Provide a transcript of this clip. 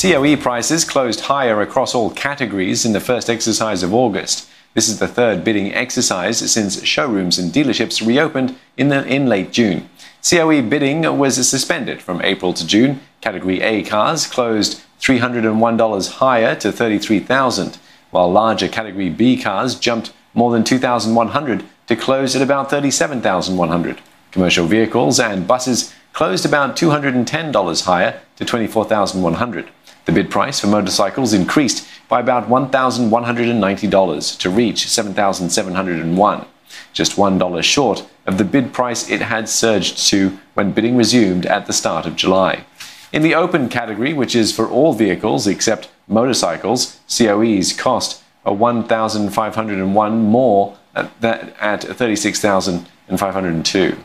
COE prices closed higher across all categories in the first exercise of August. This is the third bidding exercise since showrooms and dealerships reopened in, the, in late June. COE bidding was suspended from April to June. Category A cars closed $301 higher to 33,000, while larger Category B cars jumped more than 2,100 to close at about 37,100. Commercial vehicles and buses closed about $210 higher to 24,100. The bid price for motorcycles increased by about $1,190 to reach 7,701, just $1 short of the bid price it had surged to when bidding resumed at the start of July. In the open category, which is for all vehicles except motorcycles, COEs cost a 1,501 more at, at 36,502.